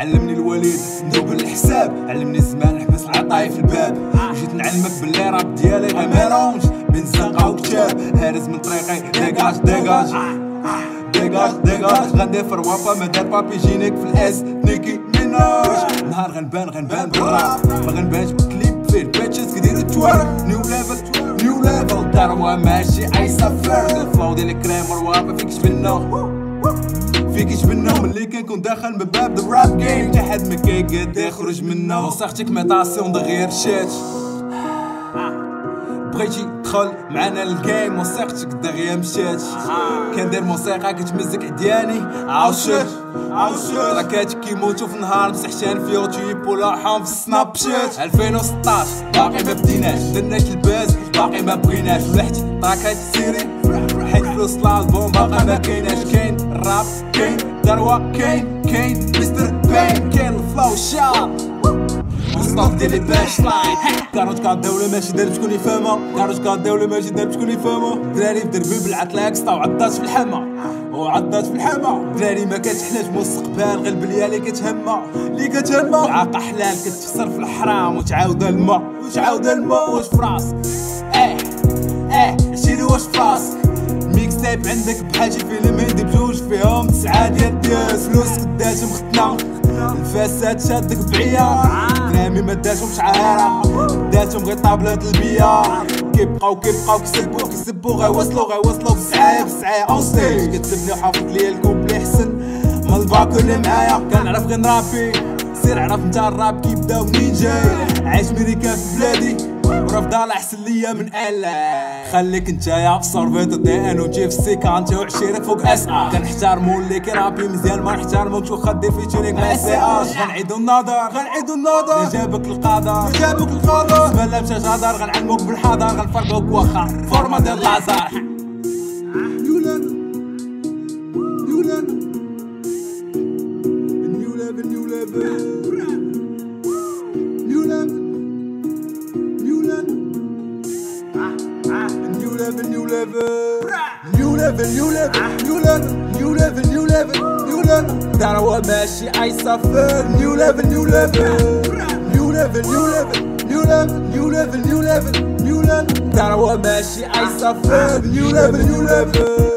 علمني الوليد ندوب الحساب. علمني الزمان نحبس العطاي في الباب. جيت نعلمك باللي راب ديالي غير ميرونج بين الزنقة وكتاب هارز من طريقي. ديكاج ديكاج ديكاج ديكاج غندير في روابا ما دار بابي جينيك في الإس. نيكي ميناج. نهار غنبان غنبان بالراب. ما غنبانش بالكليب فيه باتشز كيديرو توارك نيو ليفل نيو ليفل داروا ماشي اي سفر الفلو ديال الكريم روابا فيكش منه فيكش منه ملي كنكون داخل من باب ذا راب جيم حد ما كيقد يخرج منه وصيحتك ميطاسيون دغير شات بغيتي تدخل معانا الجيم موسيقتك دغيا مشات كندير موسيقى كتمزك عدياني. عاوشت عاوشت راكات كيموتو في النهار مسحتان في يوتيوب ولا حام في السناب شات 2016 باقي ما بديناش. درناش الباز. باقي ما بغيناش. ولحتي راكات سيري. حيت فلوس الالبوم باقي ما كايناش كاين الراب كاين دروة كاين كاين مستر بين كاين الفلو شاب وصلت ديالي باش لاين. كانوا تكا الدولة ماشي دارب شكون يفهمها كانوا تكا الدولة ماشي دارب شكون يفهمها دراري في دربي بالعطلاك سطا وعضات في الحما وعضات في الحما دراري ما كتحلاش مستقبل غير البليه اللي كتهمها اللي كتهمها العاقة حلال كتفسر في الحرام وتعاود الماء وتعاود الماء واش في راسك؟ آه آه عشيري واش في راسك؟ تايب عندك بحال شي فيلم هندي بجوج فيهم تسعة ديال فلوس قداتهم ختنا. الفاسات شادك بعيار درامي ما داتهمش عايرة داتهم غير طابلات البيار كيبقاو كيبقاو كيسبو كيسبو غيوصلو غيوصلو بسعاية بسعاية اون ستيج كتسبني وحافظ ليا الكوبلي حسن. من الباكو اللي معايا كنعرف غير نرابي سير عرف انت الراب كيبدا ومنين جاي. عايش ميريكان في بلادي. فضال أحسن ليا من الا خليك نتايا في سورفيتو دي ان وجي في السيكا أنت وعشيرك فوق اس ا كنحتارمو اللي كيرابي مزيان. ما نحتارموكش واخا دير فيتشرينغ مع سي اش غنعيدو النظر. غنعيدو النظر. جابك القدر جابك القدر زبالة مشى جدار غنعلموك بالحضر غنفرقوك واخا فورما ديال لازار level, new level. New level, new level, new level, new level, new level, new level. داروا ماشي اي سفر New level, new level. New level, new level, new level, new level, new level, new level. داروا ماشي اي سفر New level, new level.